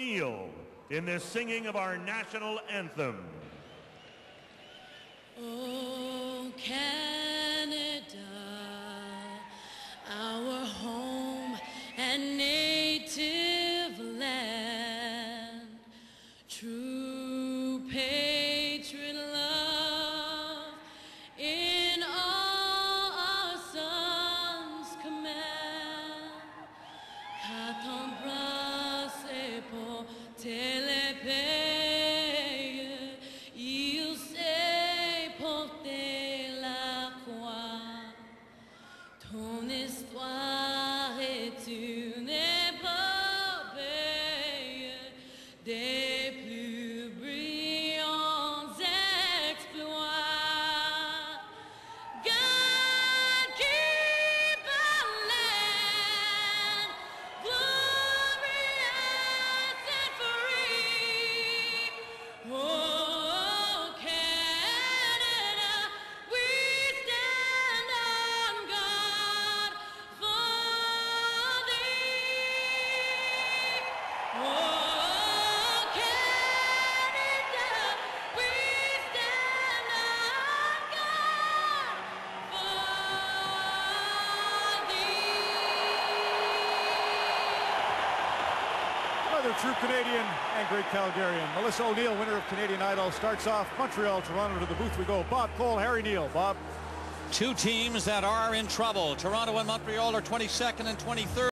O'Neil in the singing of our national anthem. Oh, Canada, our home and est une épopée des Another true Canadian and great Calgarian. Melissa O'Neil, winner of Canadian Idol, starts off Montreal, Toronto to the booth we go. Bob Cole, Harry Neale. Bob. Two teams that are in trouble. Toronto and Montreal are 22nd and 23rd.